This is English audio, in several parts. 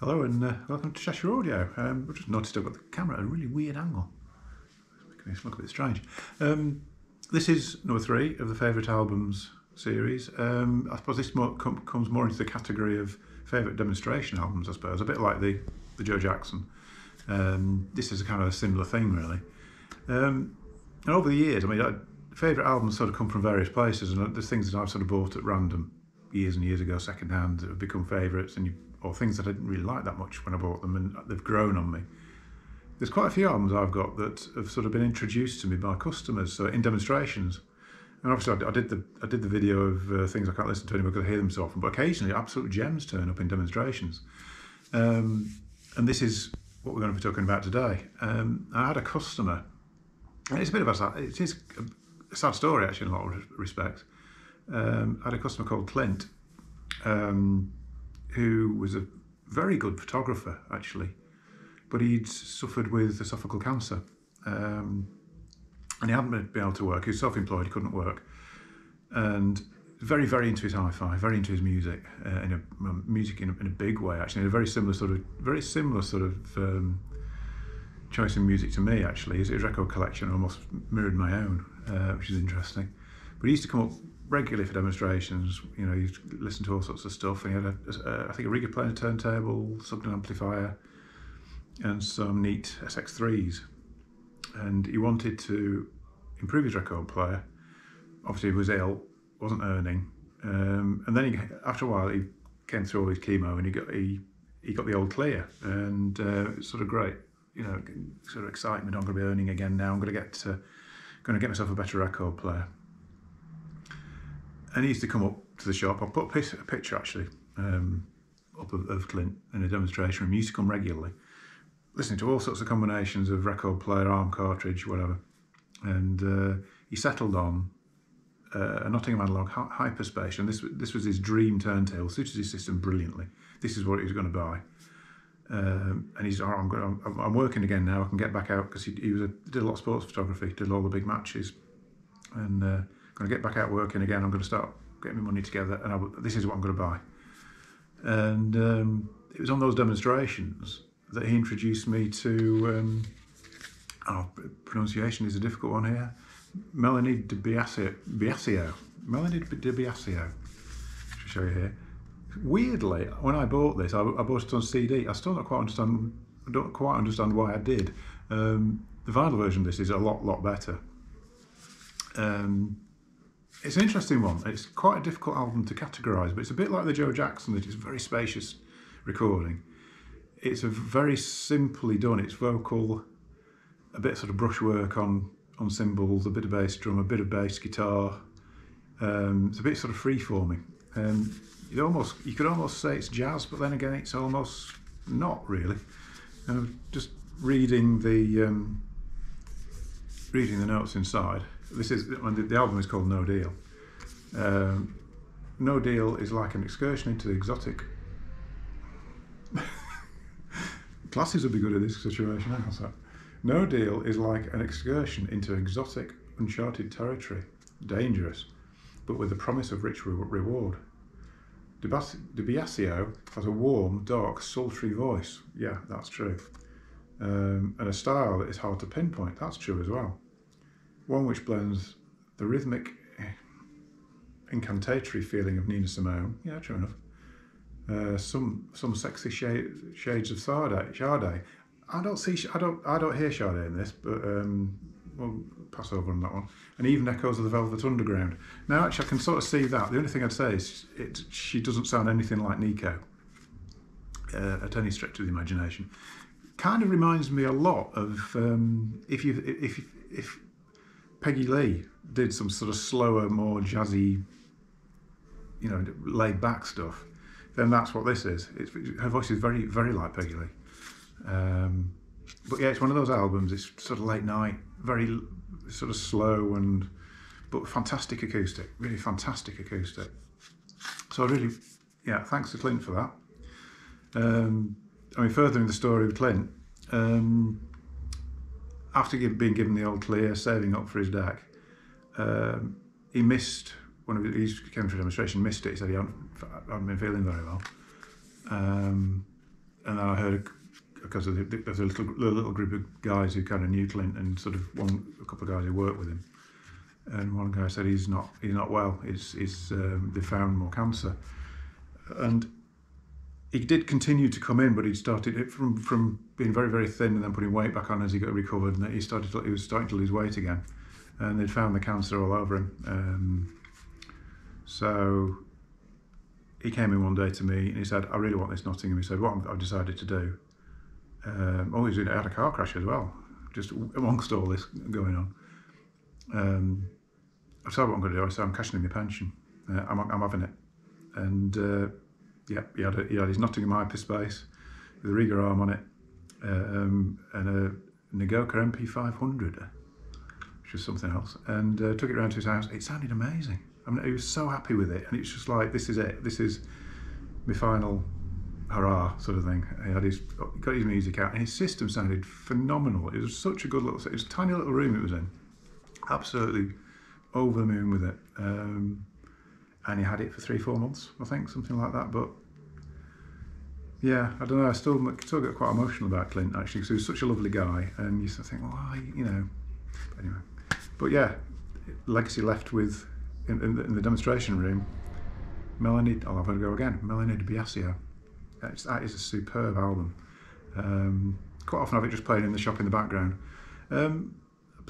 Hello and uh, welcome to Cheshire Audio. Um, I just noticed I've got the camera at a really weird angle. It's making me look a bit strange. Um, this is number three of the favourite albums series. Um, I suppose this more, com comes more into the category of favourite demonstration albums, I suppose, a bit like the, the Joe Jackson. Um, this is a kind of a similar thing, really. Um, and over the years, I mean, I, favourite albums sort of come from various places, and there's things that I've sort of bought at random years and years ago, second hand, that have become favourites, and you, or things that I didn't really like that much when I bought them, and they've grown on me. There's quite a few albums I've got that have sort of been introduced to me by customers, so in demonstrations. And obviously, I did the I did the video of uh, things I can't listen to anymore because I hear them so often. But occasionally, absolute gems turn up in demonstrations, um, and this is what we're going to be talking about today. Um, I had a customer, and it's a bit of a sad, it is a sad story actually in a lot of respects. Um, I had a customer called Clint, um, who was a very good photographer actually, but he'd suffered with esophageal cancer. Um, and he hadn't been able to work. He was self-employed. He couldn't work, and very, very into his hi-fi, very into his music, uh, in a music in a, in a, big way. Actually, in a very similar sort of, very similar sort of um, choice in music to me. Actually, his, his record collection almost mirrored my own, uh, which is interesting. But he used to come up regularly for demonstrations. You know, he listened to all sorts of stuff. And he had, a, a, I think, a Rega planar turntable, Sugden amplifier, and some neat SX3s and he wanted to improve his record player. Obviously, he was ill, wasn't earning, um, and then he, after a while, he came through all his chemo and he got he he got the old clear, and uh, it's sort of great, you know, sort of excitement. I'm going to be earning again now. I'm going to get going to get myself a better record player. And he used to come up to the shop. I'll put a picture actually um, up of, of Clint in a demonstration room. He used to come regularly listening to all sorts of combinations of record player, ARM cartridge, whatever. And uh, he settled on uh, a Nottingham Analog Hyperspace, and this this was his dream turntable. Suited his system brilliantly. This is what he was going to buy. Um, and he's, oh, I'm, going, I'm, I'm, working again now. I can get back out because he, he was a, did a lot of sports photography, did all the big matches, and uh, going to get back out working again. I'm going to start getting my money together, and I, this is what I'm going to buy. And um, it was on those demonstrations that he introduced me to, um, oh, pronunciation is a difficult one here, Melanie de Biasio. Melanie de Biasio. I'll show you here. Weirdly, when I bought this, I, I, bought it on CD. I still don't quite understand. Don't quite understand why I did. Um, the vinyl version of this is a lot, lot better. Um, it's an interesting one. It's quite a difficult album to categorise, but it's a bit like the Joe Jackson. That it's a very spacious recording it's a very simply done. It's vocal, a bit sort of brushwork on on cymbals, a bit of bass drum, a bit of bass guitar. Um, it's a bit sort of free forming. Um, you almost you could almost say it's jazz, but then again, it's almost not really. And just reading the um, reading the notes inside. This is the, album is called No Deal. Um, no Deal is like an excursion into the exotic Classes would be good in this situation, so. No deal is like an excursion into exotic, uncharted territory, dangerous, but with the promise of rich re reward. De, Biasio has a warm, dark, sultry voice. Yeah, that's true. Um, and a style that is hard to pinpoint. That's true as well. One which blends the rhythmic, eh, incantatory feeling of Nina Simone. Yeah, true enough uh, some some sexy shade, shades of Sade. Sade. I don't see. I don't. I don't hear Sade in this, but um, we'll pass over on that one. And even echoes of the Velvet Underground. Now, actually, I can sort of see that. The only thing I'd say is it. She doesn't sound anything like Nico uh, at any stretch of the imagination. Kind of reminds me a lot of um, if you if if Peggy Lee did some sort of slower, more jazzy, you know, laid back stuff then that's what this is. It's, her voice is very, very like Peggy Lee. Um, but yeah, it's one of those albums. It's sort of late night, very sort of slow and but fantastic acoustic, really fantastic acoustic. So I really, yeah, thanks to Clint for that. Um, I mean, furthering the story of Clint, um, after being given the old clear, saving up for his DAC, um, he missed one of his, he came for a demonstration, missed it. He said he hadn't, been feeling very well. Um, and then I heard because the, there's a little, little group of guys who kind of knew Clint and sort of one a couple of guys who worked with him, and one guy said he's not he's not well. He's, he's um, they found more cancer, and he did continue to come in, but he started it from from being very very thin and then putting weight back on as he got recovered, and he started to, he was starting to lose weight again, and they'd found the cancer all over him. Um, so he came in one day to me and he said, "I really want this Nottingham." He said, "What I've decided to do." Um, oh, he's had a car crash as well, just amongst all this going on. Um, I said, "What I'm going to do?" I said, "I'm cashing in my pension. Uh, I'm, I'm having it." And uh, yeah, he had, a, he had his Nottingham Hyperspace with a Rega arm on it um, and a Nagaoka MP500, which was something else, and uh, took it around to his house. It sounded amazing. I mean, he was so happy with it, and it's just like this is it. This is my final hurrah sort of thing. He had his got his music out, and his system sounded phenomenal. It was such a good little. It was a tiny little room it was in. Absolutely over the moon with it. Um, and he had it for three, four months, I think, something like that. But yeah, I don't know. I still still get quite emotional about Clint actually, because he was such a lovely guy, and you sort of think, well, I, you know. But anyway, but yeah, legacy left with in, in, the, in the demonstration room. Melanie, I'll have her go again. Melanie De Biasio. It's, that is a superb album. Um, quite often I have it just playing in the shop in the background. Um,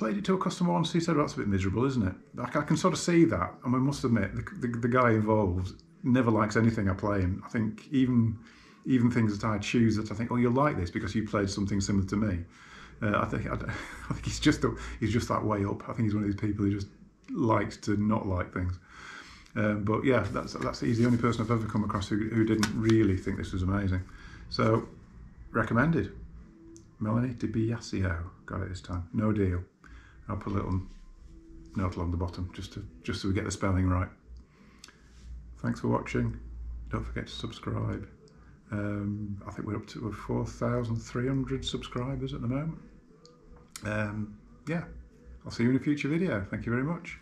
played it to a customer once. He said, well, "That's a bit miserable, isn't it?" I, I can sort of see that. Mean, I must admit, the, the, the guy involved never likes anything I play him. I think even even things that I choose that I think, oh, you'll like this because you played something similar to me. Uh, I think I, I, think he's just a, he's just that way up. I think he's one of these people who just likes to not like things. Um, but yeah, that's that's he's the only person I've ever come across who, who didn't really think this was amazing. So recommended. Melanie De Biasio got it this time. No deal. I'll put a little note along the bottom just to just so we get the spelling right. Thanks for watching. Don't forget to subscribe. Um, I think we're up to 4,300 subscribers at the moment. Um, yeah, I'll see you in a future video. Thank you very much.